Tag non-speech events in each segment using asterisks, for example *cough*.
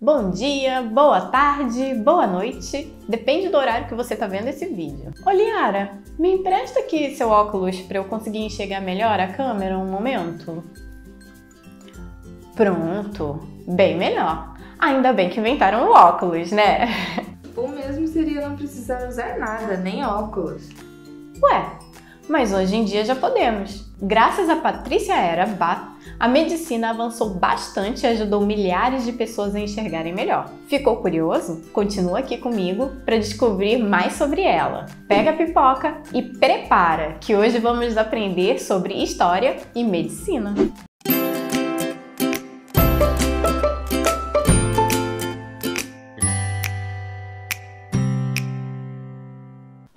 Bom dia, boa tarde, boa noite, depende do horário que você está vendo esse vídeo. Ô Liara, me empresta aqui seu óculos para eu conseguir enxergar melhor a câmera um momento? Pronto, bem melhor. Ainda bem que inventaram o óculos, né? *laughs* O mesmo seria não precisar usar nada, nem óculos. Ué, mas hoje em dia já podemos. Graças a Patrícia Era Bat, a medicina avançou bastante e ajudou milhares de pessoas a enxergarem melhor. Ficou curioso? Continua aqui comigo para descobrir mais sobre ela. Pega a pipoca e prepara, que hoje vamos aprender sobre história e medicina.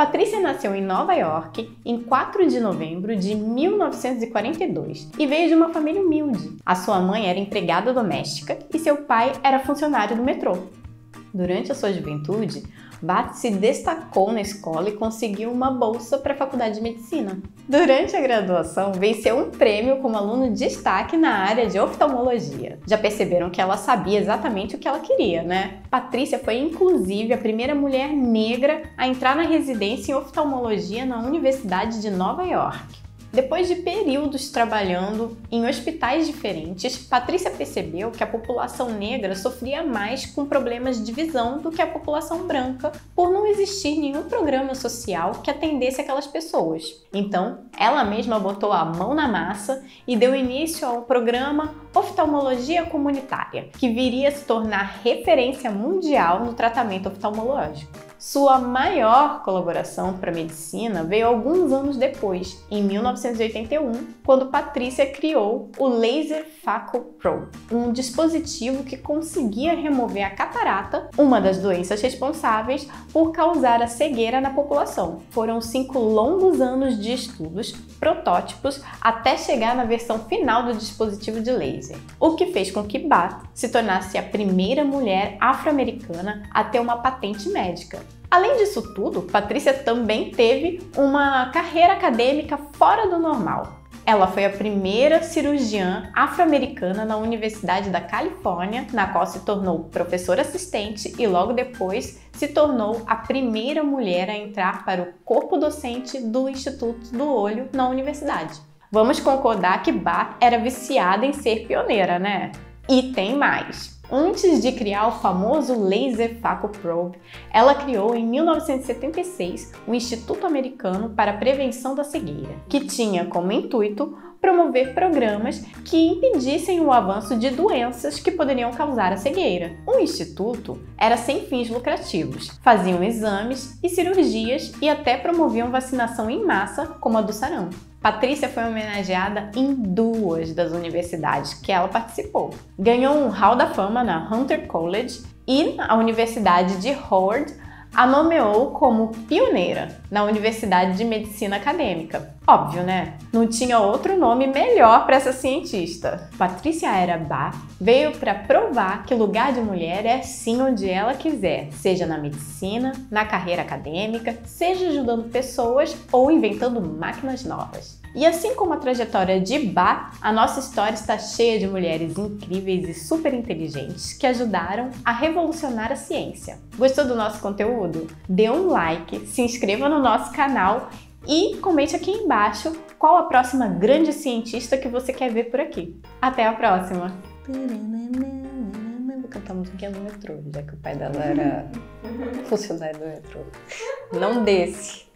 Patrícia nasceu em Nova York em 4 de novembro de 1942 e veio de uma família humilde. A sua mãe era empregada doméstica e seu pai era funcionário do metrô. Durante a sua juventude, Bart se destacou na escola e conseguiu uma bolsa para a faculdade de medicina. Durante a graduação, venceu um prêmio como aluno de destaque na área de oftalmologia. Já perceberam que ela sabia exatamente o que ela queria, né? Patrícia foi inclusive a primeira mulher negra a entrar na residência em oftalmologia na Universidade de Nova York. Depois de períodos trabalhando em hospitais diferentes, Patrícia percebeu que a população negra sofria mais com problemas de visão do que a população branca, por não existir nenhum programa social que atendesse aquelas pessoas. Então, ela mesma botou a mão na massa e deu início ao programa Oftalmologia Comunitária, que viria a se tornar referência mundial no tratamento oftalmológico. Sua maior colaboração para a medicina veio alguns anos depois, em 1981, quando Patrícia criou o Laser Phaco Pro, um dispositivo que conseguia remover a catarata, uma das doenças responsáveis por causar a cegueira na população. Foram cinco longos anos de estudos, protótipos, até chegar na versão final do dispositivo de laser, o que fez com que Bat se tornasse a primeira mulher afro-americana a ter uma patente médica. Além disso tudo, Patrícia também teve uma carreira acadêmica fora do normal. Ela foi a primeira cirurgiã afro-americana na Universidade da Califórnia, na qual se tornou professora assistente e logo depois se tornou a primeira mulher a entrar para o corpo docente do Instituto do Olho na universidade. Vamos concordar que Bach era viciada em ser pioneira, né? E tem mais. Antes de criar o famoso Laser Phaco Probe, ela criou em 1976 o Instituto Americano para a Prevenção da Cegueira, que tinha como intuito promover programas que impedissem o avanço de doenças que poderiam causar a cegueira. O instituto era sem fins lucrativos, faziam exames e cirurgias e até promoviam vacinação em massa, como a do sarampo. Patrícia foi homenageada em duas das universidades que ela participou. Ganhou um Hall da Fama na Hunter College e a Universidade de Howard a nomeou como pioneira na Universidade de Medicina Acadêmica. Óbvio, né? Não tinha outro nome melhor para essa cientista. Patrícia Era Bach veio para provar que lugar de mulher é sim onde ela quiser, seja na medicina, na carreira acadêmica, seja ajudando pessoas ou inventando máquinas novas. E assim como a trajetória de Bach, a nossa história está cheia de mulheres incríveis e super inteligentes que ajudaram a revolucionar a ciência. Gostou do nosso conteúdo? Dê um like, se inscreva no nosso canal e comente aqui embaixo qual a próxima grande cientista que você quer ver por aqui. Até a próxima! Vou cantar musiquinha do metrô, já que o pai dela era *laughs* funcionário do metrô. Não desse.